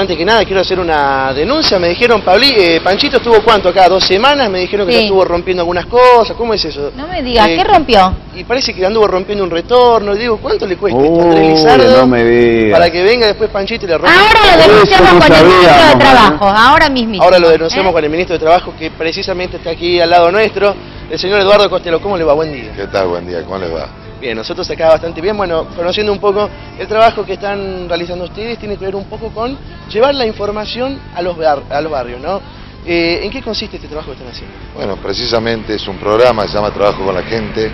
Antes que nada quiero hacer una denuncia, me dijeron, Pabli, eh, Panchito estuvo cuánto acá, dos semanas, me dijeron que Sí. ya estuvo rompiendo algunas cosas, ¿cómo es eso? No me digas, Eh, ¿qué rompió? Y parece que anduvo rompiendo un retorno, digo, ¿cuánto le cuesta Andrés Lizardo no me digas. para que venga después Panchito y le rompa? Ahora lo denunciamos no con el ministro de sabíamos, Trabajo, ahora mismo. Ahora lo denunciamos con el ministro de Trabajo que precisamente está aquí al lado nuestro, el señor Eduardo Costello, ¿cómo le va? Buen día. ¿Qué tal? Buen día, ¿cómo les va? Bien, nosotros acá bastante bien, bueno, conociendo un poco el trabajo que están realizando ustedes, tiene que ver un poco con llevar la información a los, bar- a los barrios, ¿no? Eh, ¿En qué consiste este trabajo que están haciendo? Bueno, precisamente es un programa se llama Trabajo con la Gente,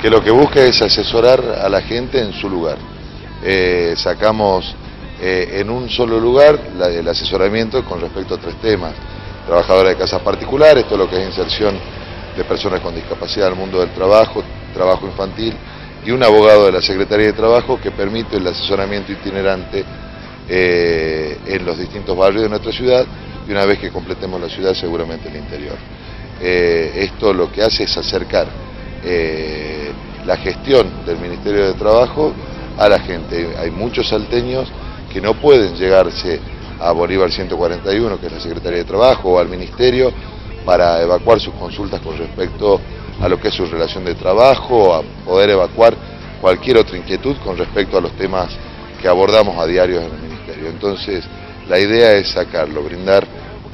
que lo que busca es asesorar a la gente en su lugar. Eh, sacamos eh, en un solo lugar la- el asesoramiento con respecto a tres temas. Trabajadores de casas particulares, todo lo que es inserción de personas con discapacidad al mundo del trabajo, trabajo infantil, y un abogado de la Secretaría de Trabajo que permite el asesoramiento itinerante eh, en los distintos barrios de nuestra ciudad y una vez que completemos la ciudad seguramente el interior. Eh, esto lo que hace es acercar eh, la gestión del Ministerio de Trabajo a la gente. Hay muchos salteños que no pueden llegarse a Bolívar 141, que es la Secretaría de Trabajo, o al Ministerio para evacuar sus consultas con respecto a lo que es su relación de trabajo, a poder evacuar cualquier otra inquietud con respecto a los temas que abordamos a diario en el Ministerio. Entonces, la idea es sacarlo, brindar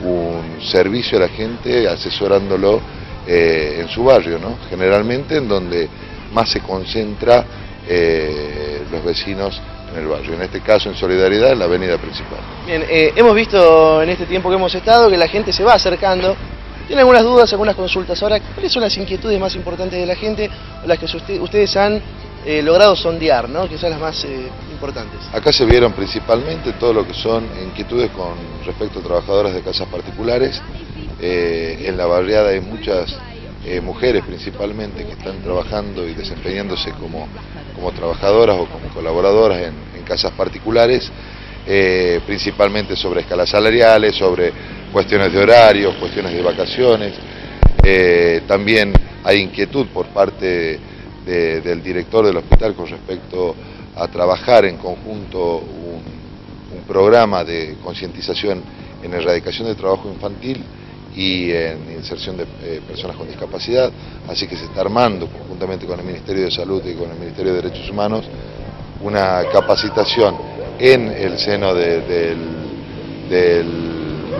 un servicio a la gente asesorándolo eh, en su barrio, ¿no? generalmente en donde más se concentra eh, los vecinos en el barrio, en este caso en Solidaridad en la avenida principal. Bien, eh, hemos visto en este tiempo que hemos estado que la gente se va acercando, tiene algunas dudas, algunas consultas. Ahora, ¿cuáles son las inquietudes más importantes de la gente o las que usted- ustedes han eh, logrado sondear, ¿no? son las más eh, importantes? Acá se vieron principalmente todo lo que son inquietudes con respecto a trabajadoras de casas particulares. Eh, en la barriada hay muchas mujeres principalmente que están trabajando y desempeñándose como, como trabajadoras o como colaboradoras en, casas particulares, principalmente sobre escalas salariales, sobre cuestiones de horarios, cuestiones de vacaciones. Eh, también hay inquietud por parte de- del director del hospital con respecto a trabajar en conjunto un, programa de concientización en erradicación del trabajo infantil y en inserción de eh, personas con discapacidad, así que se está armando conjuntamente con el Ministerio de Salud y con el Ministerio de Derechos Humanos una capacitación en el seno de- del, del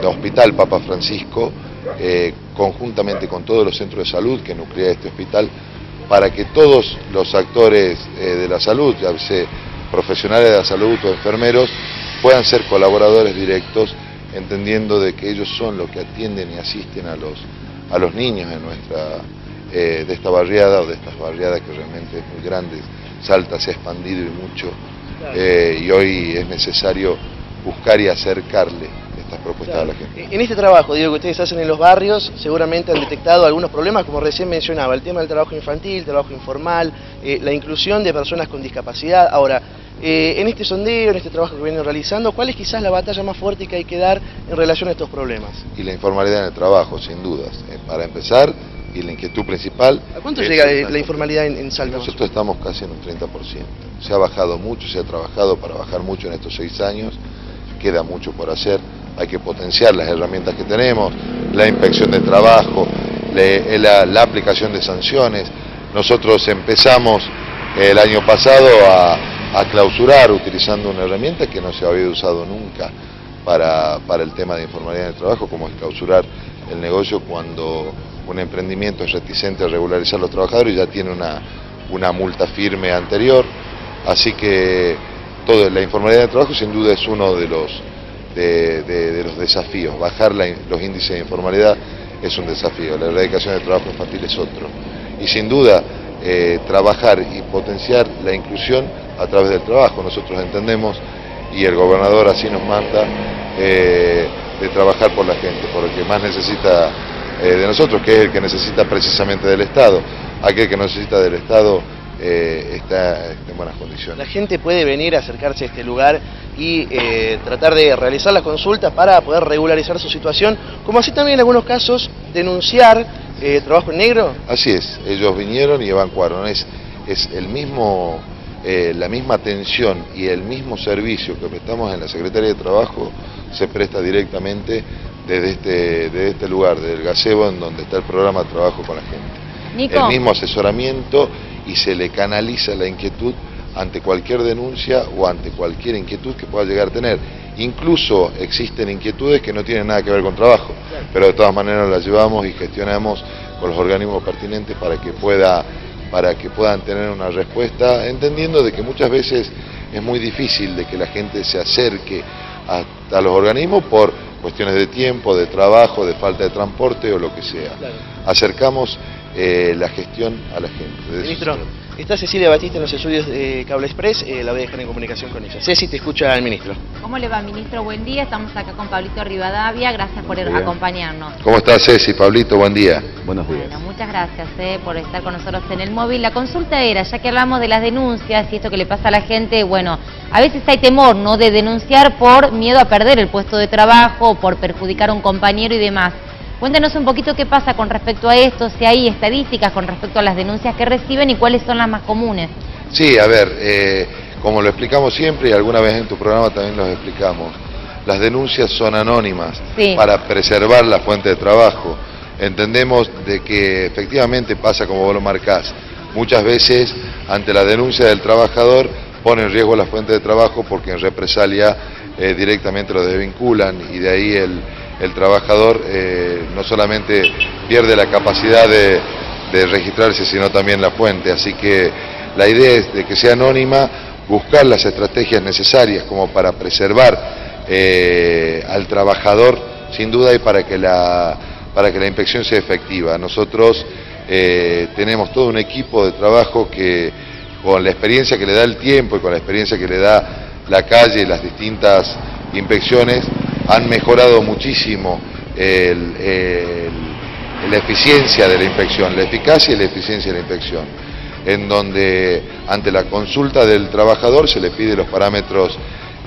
Hospital Papa Francisco, eh, conjuntamente con todos los centros de salud que nuclea este hospital, para que todos los actores eh, de la salud, ya sea profesionales de la salud o enfermeros, puedan ser colaboradores directos, entendiendo de que ellos son los que atienden y asisten a los, a los niños en nuestra, eh, de esta barriada o de estas barriadas que realmente es muy grande, Salta se ha expandido y mucho, y hoy es necesario buscar y acercarle estas propuestas a la gente. En este trabajo, digo, que ustedes hacen en los barrios, seguramente han detectado algunos problemas, como recién mencionaba, el tema del trabajo infantil, trabajo informal, eh, la inclusión de personas con discapacidad. Ahora, eh, en este sondeo, en este trabajo que vienen realizando, ¿cuál es quizás la batalla más fuerte que hay que dar en relación a estos problemas? Y la informalidad en el trabajo, sin dudas. Eh, para empezar, y la inquietud principal... ¿A cuánto llega la informalidad en, en Salta? Nosotros estamos casi en un 30%. Se ha bajado mucho, se ha trabajado para bajar mucho en estos seis años. Queda mucho por hacer. Hay que potenciar las herramientas que tenemos, la inspección de trabajo, le- la, aplicación de sanciones. Nosotros empezamos el año pasado a, a clausurar utilizando una herramienta que no se había usado nunca para, para el tema de informalidad en el trabajo, como es clausurar el negocio cuando un emprendimiento es reticente a regularizar los trabajadores y ya tiene una, una multa firme anterior. Así que todo, la informalidad del trabajo sin duda es uno de los, de, los desafíos. Bajar los índices de informalidad es un desafío, la erradicación del trabajo infantil es otro. Y sin duda eh, trabajar y potenciar la inclusión a través del trabajo. Nosotros entendemos, y el gobernador así nos manda, eh, de trabajar por la gente, por el que más necesita eh, de nosotros, que es el que necesita precisamente del Estado. Aquel que necesita del Estado eh, está en buenas condiciones. La gente puede venir a acercarse a este lugar y eh, tratar de realizar las consultas para poder regularizar su situación, como así también en algunos casos denunciar eh, trabajo en negro. Así es, ellos vinieron y evacuaron. Es, es el mismo, eh, la misma atención y el mismo servicio que prestamos en la Secretaría de Trabajo se presta directamente desde este, este lugar, del gazebo, en donde está el programa Trabajo con la Gente. El mismo asesoramiento y se le canaliza la inquietud ante cualquier denuncia o ante cualquier inquietud que pueda llegar a tener. Incluso existen inquietudes que no tienen nada que ver con trabajo, pero de todas maneras las llevamos y gestionamos con los organismos pertinentes para que pueda para que puedan tener una respuesta, entendiendo de que muchas veces es muy difícil de que la gente se acerque a, los organismos por cuestiones de tiempo, de trabajo, de falta de transporte o lo que sea. Acercamos eh, la gestión a la gente. Está Cecilia Batista en los estudios de Cable Express, eh, la voy a dejar en comunicación con ella. Ceci, te escucha el ministro. ¿Cómo le va, ministro? Buen día, estamos acá con Pablito Rivadavia, gracias por acompañarnos. ¿Cómo estás, Ceci? Pablito, buen día. Buenos días. Bueno, muchas gracias eh, por estar con nosotros en el móvil. La consulta era, ya que hablamos de las denuncias y esto que le pasa a la gente, bueno, a veces hay temor, ¿no?, de denunciar por miedo a perder el puesto de trabajo, por perjudicar a un compañero y demás. Cuéntenos un poquito qué pasa con respecto a esto, si hay estadísticas con respecto a las denuncias que reciben y cuáles son las más comunes. Sí, a ver, eh, como lo explicamos siempre y alguna vez en tu programa también lo explicamos, las denuncias son anónimas para preservar la fuente de trabajo. Entendemos de que efectivamente pasa como vos lo marcás. Muchas veces ante la denuncia del trabajador pone en riesgo la fuente de trabajo porque en represalia eh, directamente lo desvinculan y de ahí el, el trabajador eh, no solamente pierde la capacidad de, registrarse, sino también la fuente. Así que la idea es de que sea anónima, buscar las estrategias necesarias como para preservar eh, al trabajador, sin duda, y para que la, para que la inspección sea efectiva. Nosotros eh, tenemos todo un equipo de trabajo que, con la experiencia que le da el tiempo y con la experiencia que le da la calle y las distintas inspecciones, han mejorado muchísimo la eficiencia de la inspección, la eficacia y la eficiencia de la inspección, en donde ante la consulta del trabajador se le pide los parámetros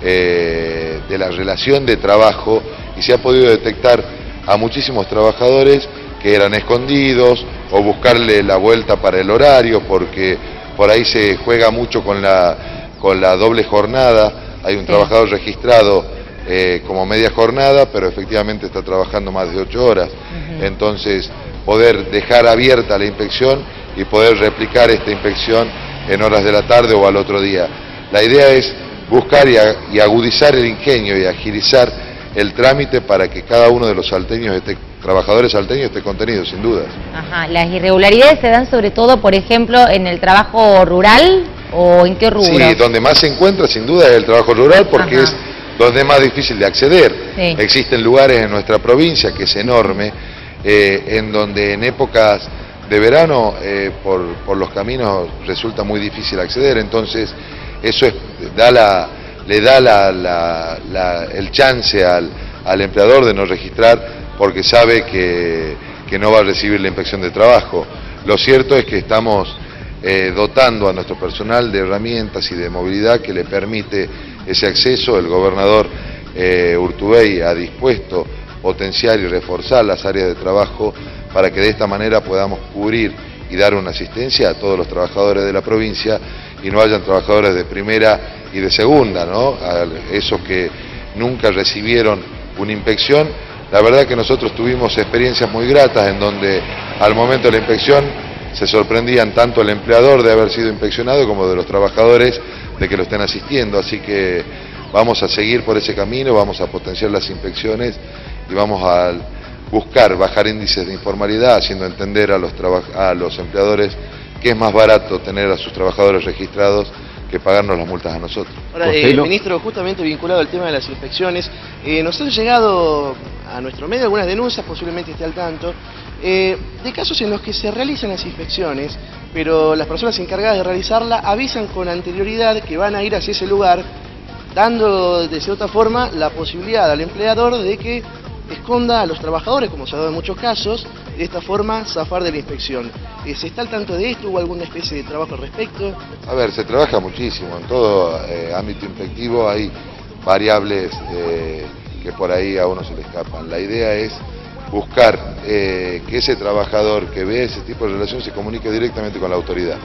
eh, de la relación de trabajo y se ha podido detectar a muchísimos trabajadores que eran escondidos o buscarle la vuelta para el horario porque por ahí se juega mucho con la, con la doble jornada, hay un trabajador registrado eh, como media jornada, pero efectivamente está trabajando más de ocho horas. Entonces, poder dejar abierta la inspección y poder replicar esta inspección en horas de la tarde o al otro día. La idea es buscar y, agudizar el ingenio y agilizar el trámite para que cada uno de los salteños esté, trabajadores salteños esté contenido, sin dudas. Ajá. ¿Las irregularidades se dan sobre todo, por ejemplo, en el trabajo rural o en qué rubro? Sí, donde más se encuentra sin duda es el trabajo rural porque es donde es más difícil de acceder. Existen lugares en nuestra provincia, que es enorme, eh, en donde en épocas de verano eh, por, los caminos resulta muy difícil acceder, entonces eso da la, le da el chance al, empleador de no registrar porque sabe que, no va a recibir la inspección de trabajo. Lo cierto es que estamos eh, dotando a nuestro personal de herramientas y de movilidad que le permite ese acceso. El gobernador eh, Urtubey ha dispuesto potenciar y reforzar las áreas de trabajo para que de esta manera podamos cubrir y dar una asistencia a todos los trabajadores de la provincia y no hayan trabajadores de primera y de segunda, ¿no? A esos que nunca recibieron una inspección. La verdad que nosotros tuvimos experiencias muy gratas en donde al momento de la inspección se sorprendían tanto el empleador de haber sido inspeccionado como de los trabajadores de que lo estén asistiendo, así que vamos a seguir por ese camino, vamos a potenciar las inspecciones y vamos a buscar bajar índices de informalidad, haciendo entender a los, a los empleadores que es más barato tener a sus trabajadores registrados que pagarnos las multas a nosotros. Ahora, eh, ministro, justamente vinculado al tema de las inspecciones, eh, nos han llegado a nuestro medio algunas denuncias, posiblemente esté al tanto, eh, de casos en los que se realizan las inspecciones, pero las personas encargadas de realizarla avisan con anterioridad que van a ir hacia ese lugar, dando de cierta forma la posibilidad al empleador de que esconda a los trabajadores, como se ha dado en muchos casos, de esta forma zafar de la inspección. Eh, ¿Se está al tanto de esto? ¿Hubo alguna especie de trabajo al respecto? A ver, se trabaja muchísimo. En todo eh, ámbito inspectivo hay variables que por ahí a uno se le escapan. La idea es buscar eh, que ese trabajador que ve ese tipo de relación se comunique directamente con la autoridad.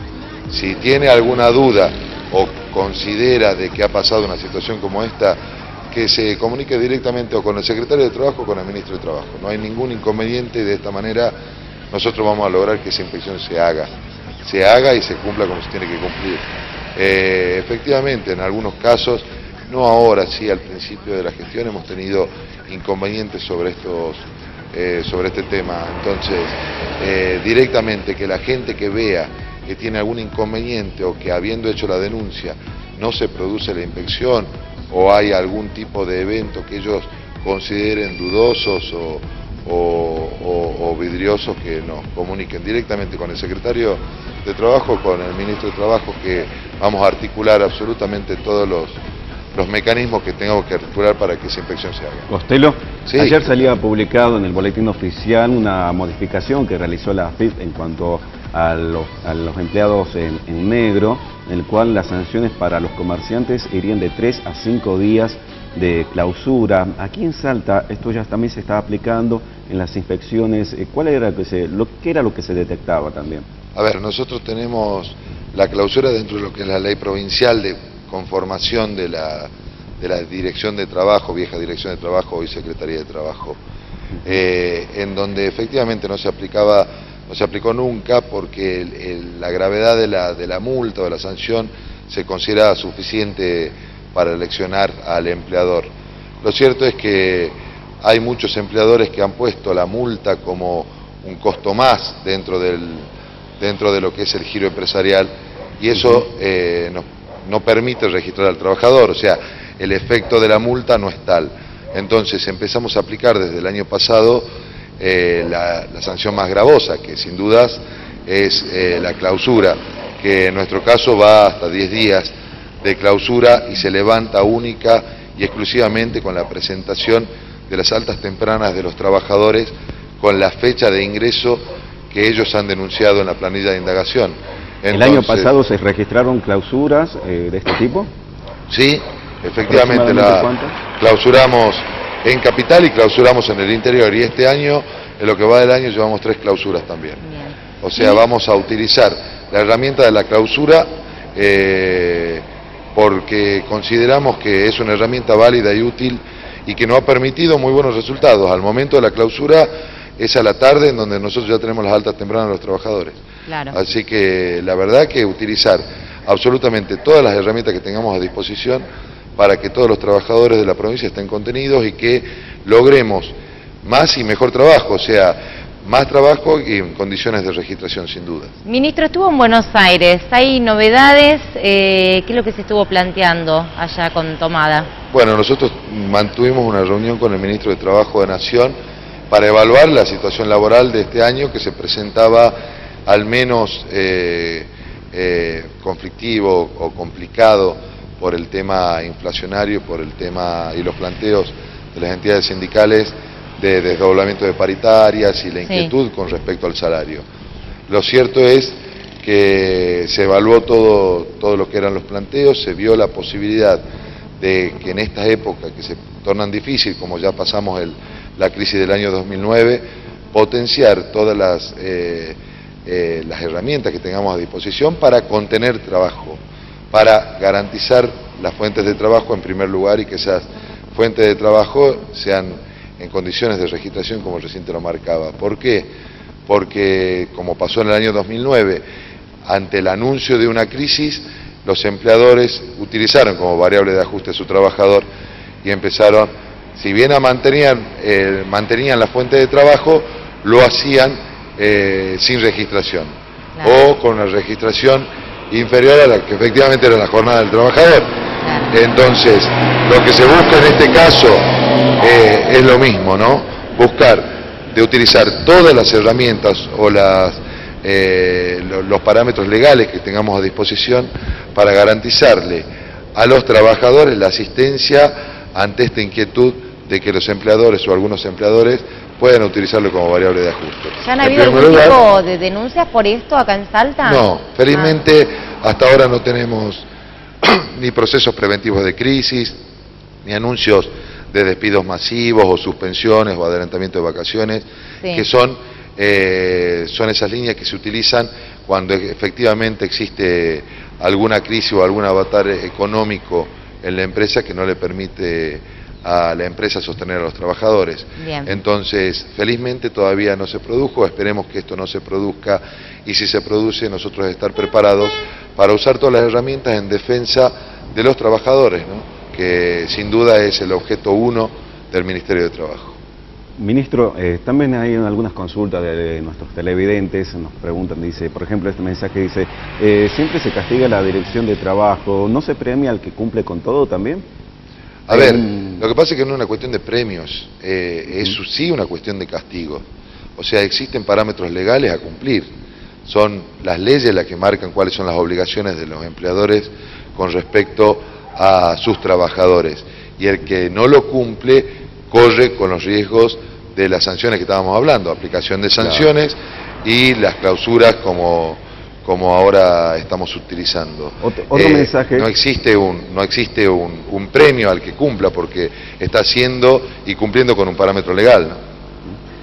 Si tiene alguna duda o considera de que ha pasado una situación como esta, que se comunique directamente o con el secretario de Trabajo o con el ministro de Trabajo. No hay ningún inconveniente y de esta manera nosotros vamos a lograr que esa inspección se haga. Se haga y se cumpla como se tiene que cumplir. Eh, efectivamente, en algunos casos, no ahora, sí al principio de la gestión hemos tenido inconvenientes sobre estos eh, sobre este tema. Entonces, eh, directamente que la gente que vea que tiene algún inconveniente o que habiendo hecho la denuncia no se produce la inspección o hay algún tipo de evento que ellos consideren dudosos o, vidriosos que nos comuniquen directamente con el secretario de Trabajo, con el ministro de Trabajo, que vamos a articular absolutamente todos los, los mecanismos que tengamos que articular para que esa inspección se haga. Costello, ayer salía publicado en el boletín oficial una modificación que realizó la FIP en cuanto a los, empleados en, negro, en el cual las sanciones para los comerciantes irían de 3 a 5 días de clausura. Aquí en Salta esto ya también se está aplicando en las inspecciones. Eh, ¿Cuál era que se, lo, qué era lo que se detectaba también? A ver, nosotros tenemos la clausura dentro de lo que es la ley provincial de conformación de la, de la Dirección de Trabajo, vieja Dirección de Trabajo, hoy Secretaría de Trabajo, eh, en donde efectivamente no se aplicaba, no se aplicó nunca porque la gravedad de la, de la multa o de la sanción se considera suficiente para eleccionar al empleador. Lo cierto es que hay muchos empleadores que han puesto la multa como un costo más dentro, del, dentro de lo que es el giro empresarial y eso eh, nos no permite registrar al trabajador, o sea, el efecto de la multa no es tal. Entonces empezamos a aplicar desde el año pasado eh, la, sanción más gravosa, que sin dudas es eh, la clausura, que en nuestro caso va hasta 10 días de clausura y se levanta única y exclusivamente con la presentación de las altas tempranas de los trabajadores con la fecha de ingreso que ellos han denunciado en la planilla de indagación. ¿El año pasado se registraron clausuras eh, de este tipo? Sí, efectivamente la clausuramos en capital y clausuramos en el interior y este año, en lo que va del año, llevamos tres clausuras también. O sea, vamos a utilizar la herramienta de la clausura eh, porque consideramos que es una herramienta válida y útil y que nos ha permitido muy buenos resultados. Al momento de la clausura es a la tarde en donde nosotros ya tenemos las altas tempranas de los trabajadores. Así que la verdad que utilizar absolutamente todas las herramientas que tengamos a disposición para que todos los trabajadores de la provincia estén contenidos y que logremos más y mejor trabajo, o sea, más trabajo y en condiciones de registración, sin duda. Ministro, estuvo en Buenos Aires, ¿hay novedades? Eh, ¿Qué es lo que se estuvo planteando allá con Tomada? Bueno, nosotros mantuvimos una reunión con el Ministro de Trabajo de Nación para evaluar la situación laboral de este año que se presentaba al menos eh, eh, conflictivo o complicado por el tema inflacionario, por el tema y los planteos de las entidades sindicales de desdoblamiento de paritarias y la inquietud con respecto al salario. Lo cierto es que se evaluó todo, todo lo que eran los planteos, se vio la posibilidad de que en estas épocas que se tornan difíciles, como ya pasamos la crisis del año 2009, potenciar todas las... Eh, eh, las herramientas que tengamos a disposición para contener trabajo, para garantizar las fuentes de trabajo en primer lugar y que esas fuentes de trabajo sean en condiciones de registración como recién te lo marcaba. ¿Por qué? Porque como pasó en el año 2009, ante el anuncio de una crisis, los empleadores utilizaron como variable de ajuste a su trabajador y empezaron, si bien mantenían, eh, mantenían la fuente de trabajo, lo hacían eh, sin registración o con una registración inferior a la que efectivamente era la jornada del trabajador. Entonces, lo que se busca en este caso eh, es lo mismo, ¿no? Buscar de utilizar todas las herramientas o las, los parámetros legales que tengamos a disposición para garantizarle a los trabajadores la asistencia ante esta inquietud de que los empleadores o algunos empleadores pueden utilizarlo como variable de ajuste. ¿Ya han habido algún tipo de denuncias por esto acá en Salta? No, felizmente ah. hasta ahora no tenemos ni procesos preventivos de crisis, ni anuncios de despidos masivos o suspensiones o adelantamiento de vacaciones, que son, eh, son esas líneas que se utilizan cuando efectivamente existe alguna crisis o algún avatar económico en la empresa que no le permite a la empresa sostener a los trabajadores. Bien. Entonces, felizmente todavía no se produjo, esperemos que esto no se produzca y si se produce nosotros estar preparados para usar todas las herramientas en defensa de los trabajadores, ¿no? que sin duda es el objeto uno del Ministerio de Trabajo. Ministro, eh, también hay algunas consultas de, nuestros televidentes, nos preguntan, dice, por ejemplo, este mensaje dice, eh, siempre se castiga la dirección de trabajo, ¿no se premia al que cumple con todo también? A ver, lo que pasa es que no es una cuestión de premios, eh, es sí una cuestión de castigo. O sea, existen parámetros legales a cumplir. Son las leyes las que marcan cuáles son las obligaciones de los empleadores con respecto a sus trabajadores. Y el que no lo cumple corre con los riesgos de las sanciones que estábamos hablando, aplicación de sanciones y las clausuras como como ahora estamos utilizando. Otro, eh, mensaje. No existe, un, no existe un, premio al que cumpla porque está haciendo y cumpliendo con un parámetro legal.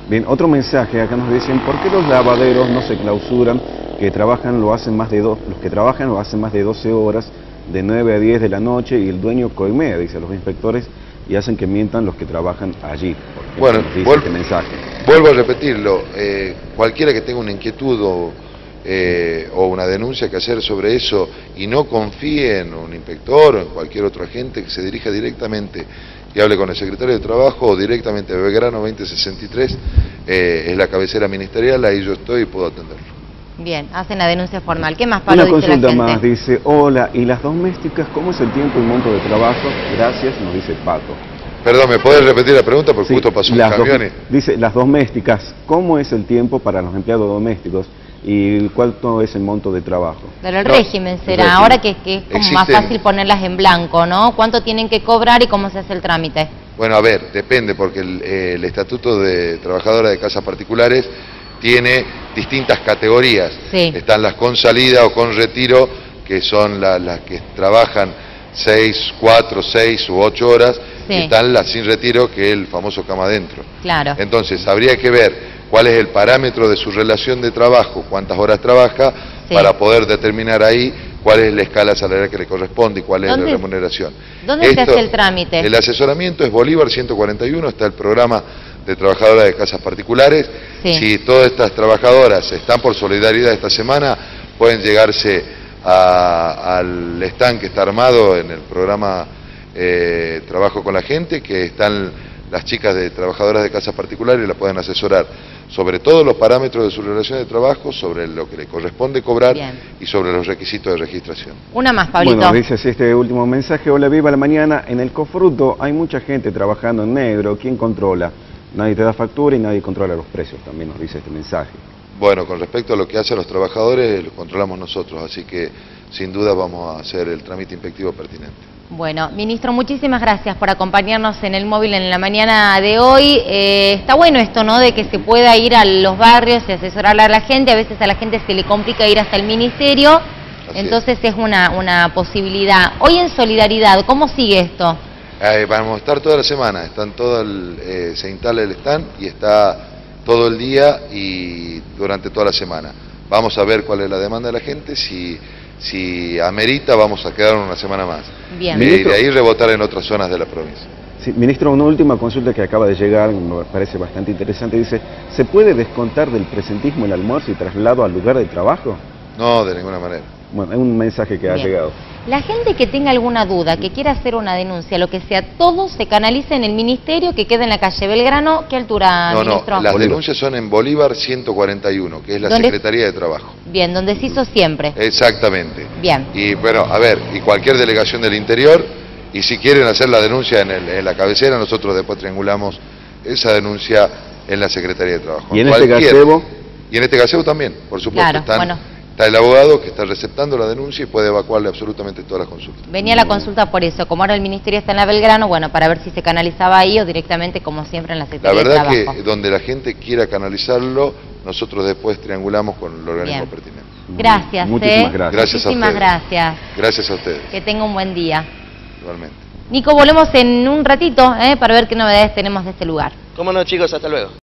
Bien, otro mensaje, acá nos dicen, ¿por qué los lavaderos no se clausuran? Que trabajan, lo hacen más de dos, los que trabajan lo hacen más de 12 horas, de 9 a 10 de la noche, y el dueño coimea, dice los inspectores, y hacen que mientan los que trabajan allí. Bueno, vuelvo, este mensaje. vuelvo a repetirlo, eh, cualquiera que tenga una inquietud o eh, o una denuncia que hacer sobre eso y no confíe en un inspector o en cualquier otro agente que se dirija directamente y hable con el secretario de Trabajo o directamente a Belgrano 2063, eh, es la cabecera ministerial, ahí yo estoy y puedo atenderlo. Bien, hacen la denuncia formal. ¿Qué más, Pablo, Una consulta más, dice, hola, ¿y las domésticas cómo es el tiempo y monto de trabajo? Gracias, nos dice Pato. Perdón, ¿me puedes repetir la pregunta? Porque justo pasó un camión. Dice, las domésticas, ¿cómo es el tiempo para los empleados domésticos? Y cuánto es el monto de trabajo. Pero el régimen será, ahora que, es como más fácil ponerlas en blanco, ¿no? ¿Cuánto tienen que cobrar y cómo se hace el trámite? Bueno, a ver, depende, porque el, Estatuto de Trabajadora de Casas Particulares tiene distintas categorías. Están las con salida o con retiro, que son las que trabajan 6, 4, 6 u 8 horas, y están las sin retiro, que es el famoso cama adentro. Claro. Entonces, habría que ver cuál es el parámetro de su relación de trabajo, cuántas horas trabaja, para poder determinar ahí cuál es la escala salarial que le corresponde y cuál es la remuneración. ¿Dónde se hace el trámite? El asesoramiento es Bolívar 141, está el programa de trabajadoras de casas particulares. Si todas estas trabajadoras están por solidaridad esta semana, pueden llegarse al stand que está armado en el programa eh, Trabajo con la Gente, que están las chicas de trabajadoras de casas particulares la pueden asesorar sobre todos los parámetros de su relación de trabajo, sobre lo que le corresponde cobrar y sobre los requisitos de registración. Una más, Pablito. Bueno, dice así este último mensaje. Hola, viva la mañana. En el Cofruto hay mucha gente trabajando en negro. ¿Quién controla? Nadie te da factura y nadie controla los precios, también nos dice este mensaje. Bueno, con respecto a lo que hacen los trabajadores, lo controlamos nosotros, así que sin duda vamos a hacer el trámite inspectivo pertinente. Bueno, ministro, muchísimas gracias por acompañarnos en el móvil en la mañana de hoy. Eh, está bueno esto, ¿no?, de que se pueda ir a los barrios y asesorar a la gente. A veces a la gente se le complica ir hasta el ministerio, entonces es, una, una posibilidad. Hoy en Solidaridad, ¿cómo sigue esto? Eh, vamos a estar toda la semana, están todo eh, se instala el stand y está todo el día y durante toda la semana. Vamos a ver cuál es la demanda de la gente, si si amerita vamos a quedar una semana más. Bien. Y de ahí rebotar en otras zonas de la provincia. Sí, ministro, una última consulta que acaba de llegar, me parece bastante interesante, dice, ¿se puede descontar del presentismo el almuerzo y traslado al lugar de trabajo? No, de ninguna manera. Bueno, es un mensaje que ha llegado. La gente que tenga alguna duda, que quiera hacer una denuncia, lo que sea, todo se canaliza en el ministerio que queda en la calle Belgrano. ¿Qué altura, no, ministro? No, las denuncias son en Bolívar 141, que es la Secretaría de Trabajo. Bien, donde se hizo siempre. Exactamente. Bien. Y bueno, a ver, y cualquier delegación del interior, y si quieren hacer la denuncia en, la cabecera, nosotros después triangulamos esa denuncia en la Secretaría de Trabajo. ¿Y en este gazebo? Y en este gazebo también, por supuesto. Claro, están, bueno Está el abogado que está receptando la denuncia y puede evacuarle absolutamente todas las consultas. Venía la consulta por eso, como ahora el Ministerio está en la Belgrano, bueno, para ver si se canalizaba ahí o directamente, como siempre, en la Secretaría La verdad que donde la gente quiera canalizarlo, nosotros después triangulamos con el organismo pertinente. Gracias, Muchísimas ¿eh? gracias. Gracias Muchísimas gracias. Gracias a ustedes. Que tenga un buen día. Igualmente. Nico, volvemos en un ratito ¿eh? para ver qué novedades tenemos de este lugar. Cómo no, chicos, hasta luego.